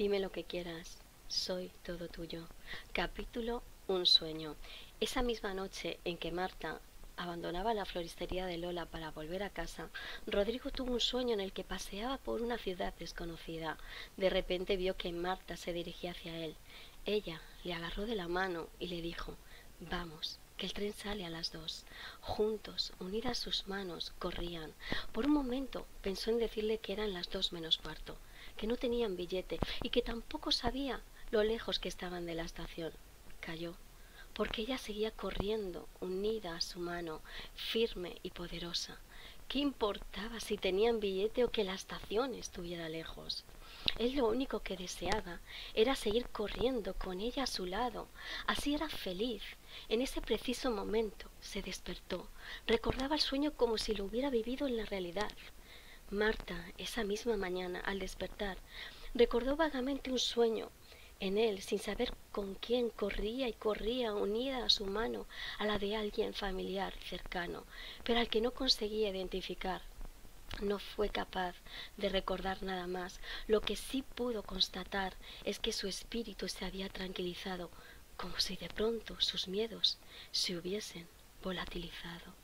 Dime lo que quieras, soy todo tuyo. Capítulo Un sueño. Esa misma noche en que Marta abandonaba la floristería de Lola para volver a casa, Rodrigo tuvo un sueño en el que paseaba por una ciudad desconocida. De repente vio que Marta se dirigía hacia él. Ella le agarró de la mano y le dijo Vamos, que el tren sale a las dos. Juntos, unidas sus manos, corrían. Por un momento pensó en decirle que eran las dos menos cuarto, que no tenían billete y que tampoco sabía lo lejos que estaban de la estación. Cayó, porque ella seguía corriendo, unida a su mano, firme y poderosa. ¿Qué importaba si tenían billete o que la estación estuviera lejos? Él lo único que deseaba era seguir corriendo con ella a su lado. Así era feliz. En ese preciso momento se despertó. Recordaba el sueño como si lo hubiera vivido en la realidad. Marta, esa misma mañana, al despertar, recordó vagamente un sueño. En él, sin saber con quién, corría y corría unida a su mano a la de alguien familiar cercano, pero al que no conseguía identificar. No fue capaz de recordar nada más. Lo que sí pudo constatar es que su espíritu se había tranquilizado, como si de pronto sus miedos se hubiesen volatilizado.